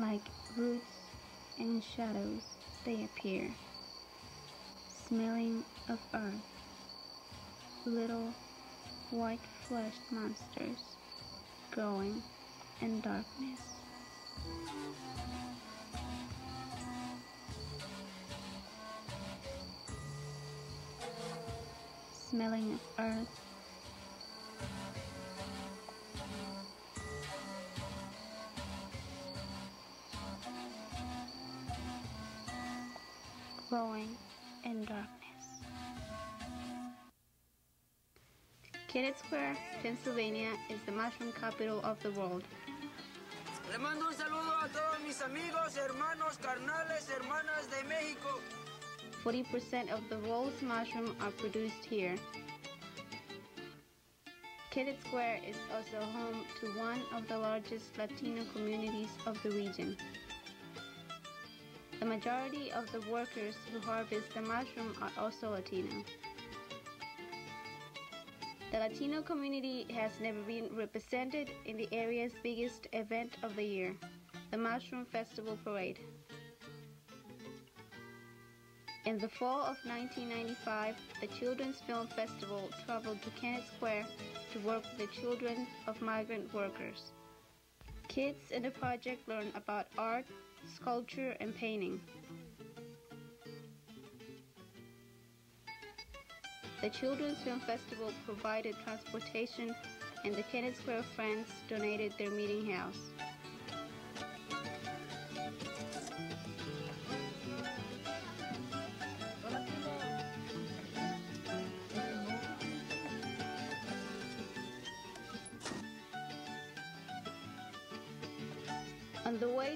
Like roots and shadows they appear, smelling of earth, little white-fleshed monsters growing in darkness. Smelling of earth, glowing in darkness. Kennett Square, Pennsylvania is the mushroom capital of the world. Le mando un saludo a todos mis amigos, hermanos, carnales, hermanas de México. 40% of the world's mushrooms are produced here. Kennett Square is also home to one of the largest Latino communities of the region. The majority of the workers who harvest the mushroom are also Latino. The Latino community has never been represented in the area's biggest event of the year, the Mushroom Festival Parade. In the fall of 1995, the Children's Film Festival traveled to Kennett Square to work with the children of migrant workers. Kids in the project learn about art, sculpture, and painting. The Children's Film Festival provided transportation, and the Kennett Square Friends donated their meeting house.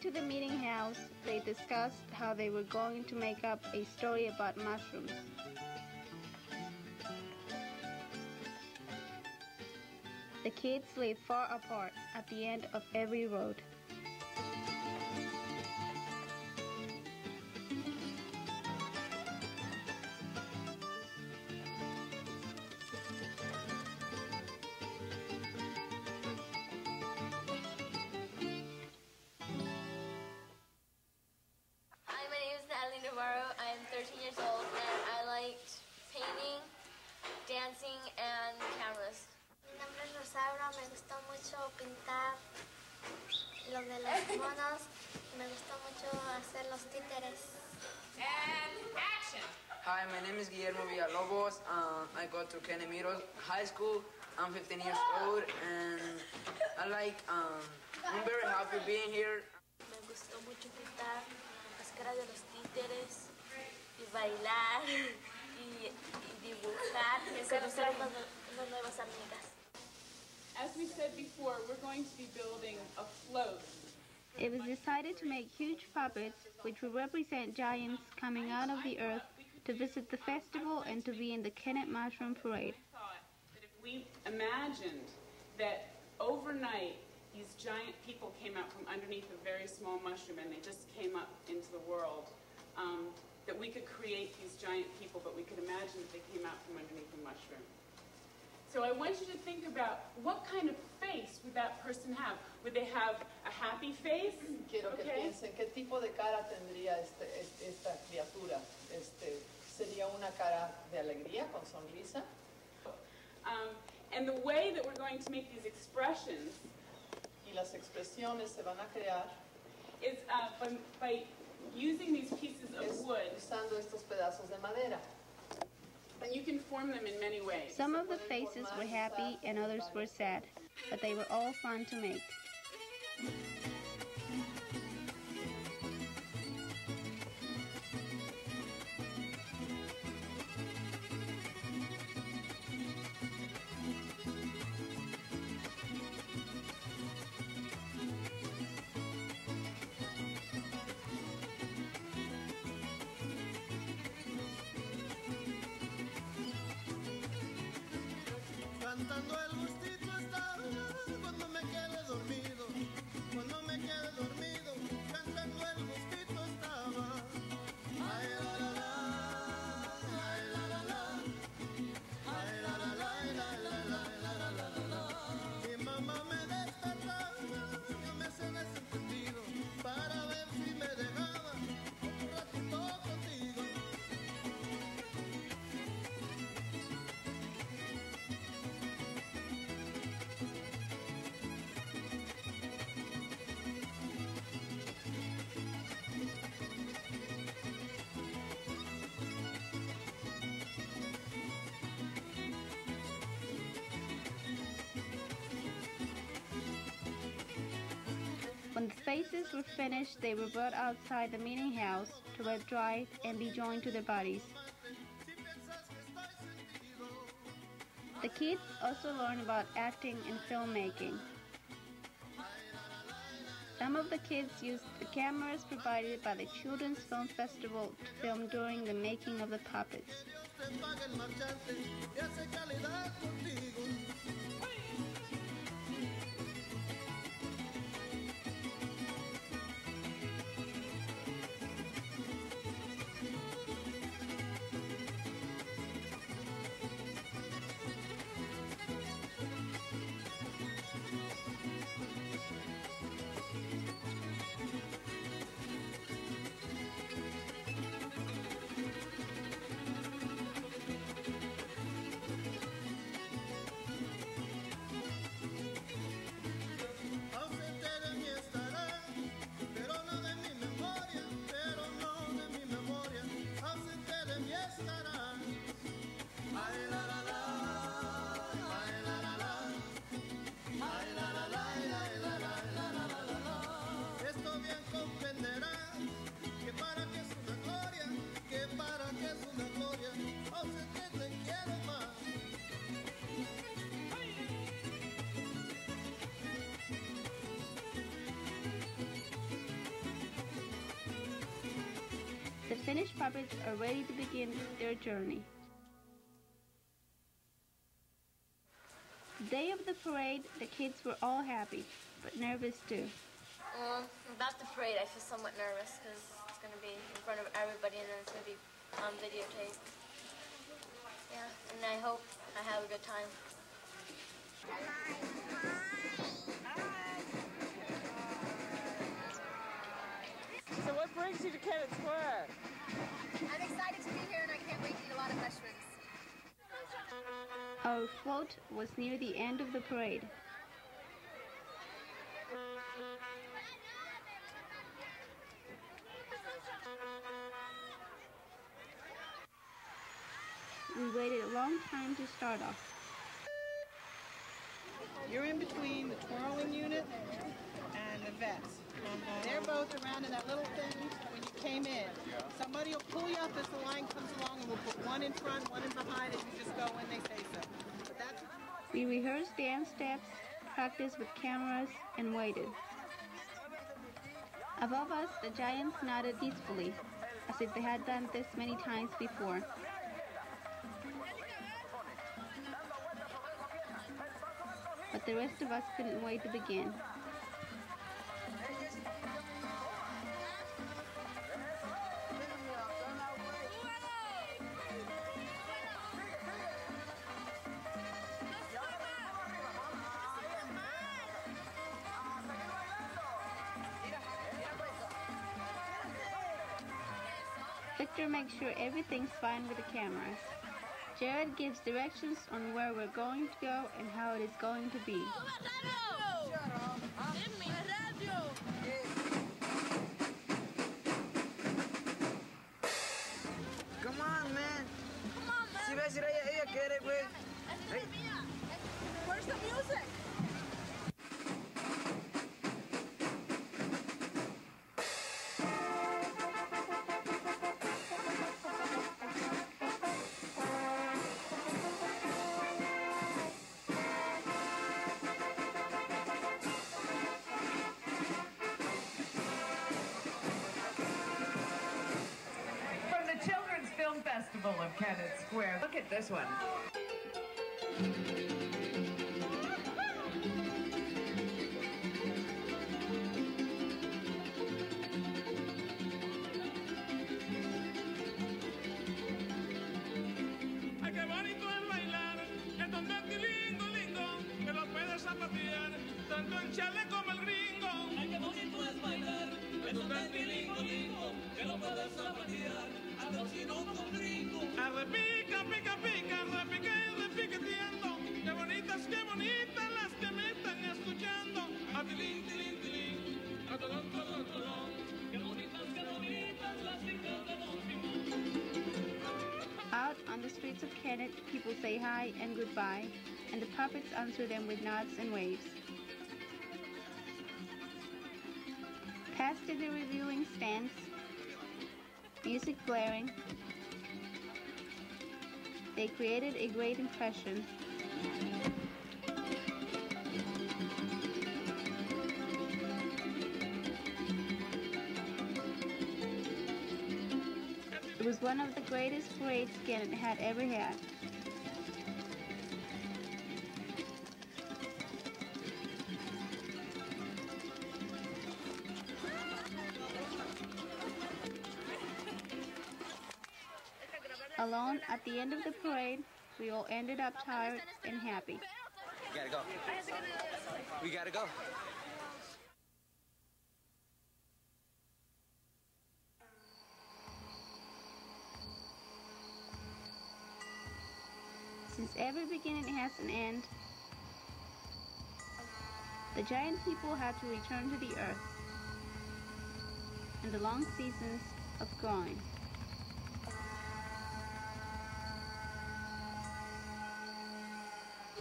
To the meeting house, they discussed how they were going to make up a story about mushrooms. The kids lived far apart at the end of every road. Pintar lo de los monos, me gusta mucho hacer los títeres. And action! Hi, my name is Guillermo Villalobos. Uh, I go to Kenemiros High School. I'm 15 years old and I like, um, I'm very happy being here. Me gustó mucho pintar las caras de los títeres y bailar y, y dibujar y conocer unas, unas nuevas amigas. As we said before, we're going to be building a float. It was decided to make huge puppets which would represent giants coming out of the earth to visit the festival and to be in the Kennett Mushroom Parade. thought that if we imagined that overnight these giant people came out from underneath a very small mushroom and they just came up into the world, um, that we could create these giant people, but we could imagine that they came out from underneath a mushroom. So I want you to think about what kind of face would that person have? Would they have a happy face? Quiero que Okay. piensen qué tipo de cara tendría este, es- esta criatura. Este, ¿Sería una cara de alegría, con sonrisa? Um, and the way that we're going to make these expressions Y las expresiones se van a crear is uh, by, by using these pieces of wood, usando estos pedazos de madera. And you can form them in many ways. Some of the faces were happy and others were sad, but they were all fun to make. When the faces were finished, they were brought outside the meeting house to let dry and be joined to their bodies. The kids also learn about acting and filmmaking. Some of the kids used the cameras provided by the Children's Film Festival to film during the making of the puppets. The puppets are ready to begin their journey. The day of the parade, the kids were all happy, but nervous too. Um, about the parade, I feel somewhat nervous because it's going to be in front of everybody and then it's going to be on videotape. Yeah, and I hope I have a good time. So what brings you to Kennett Square? I'm excited to be here and I can't wait to eat a lot of mushrooms. Our float was near the end of the parade. We waited a long time to start off. You're in between the twirling unit and the vets. They're both around in that little thing when you came in. Somebody will pull you up as the line comes along and we'll put one in front, one in behind, and you just go when they say so. But that's We rehearsed dance steps, practiced with cameras, and waited. Above us, the giants nodded peacefully, as if they had done this many times before. But the rest of us couldn't wait to begin. Victor makes sure everything's fine with the cameras. Jared gives directions on where we're going to go and how it is going to be. Come on, man. Si ves, ella, ella quiere, güey. Where's the music? Square. Look at this one. Ay, qué bonito es bailar, donde es lindo, lindo, que lo puedes zapatear, tanto en chale como el gringo. Ay, qué bonito es bailar, en donde es lindo, lindo, que lo puedes zapatear, ando sin un gringo. Repica, pica, pica, y repiqueteando, qué bonitas, qué bonitas las que me están escuchando. A tilín, tilín, tilín, a tolón, tolón, tolón. Out on the streets of Kennett, people say hi and goodbye, and the puppets answer them with nods and waves. Past the reviewing stands, music blaring, they created a great impression. It was one of the greatest parades Kennett had ever had. Alone at the end of the parade, we all ended up tired and happy. We gotta go. We gotta go. Since every beginning has an end, the giant people had to return to the earth and the long seasons of growing.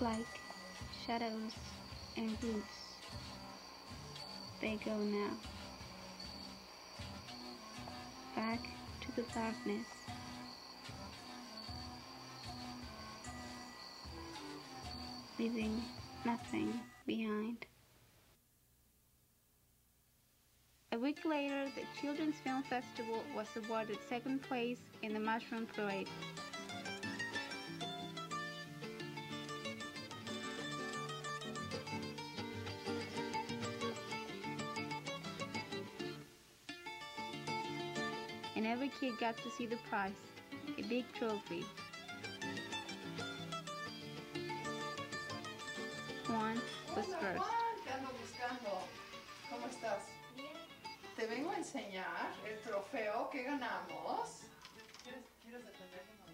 Like shadows and roots, they go now. Back to the darkness. leaving nothing behind. A week later, the Children's Film Festival was awarded second place in the Mushroom Parade. Every kid got to see the prize, a big trophy. Juan was first. Juan, ando buscando. ¿Cómo estás? Te vengo a enseñar el trofeo que ganamos. ¿Quieres, quieres defender?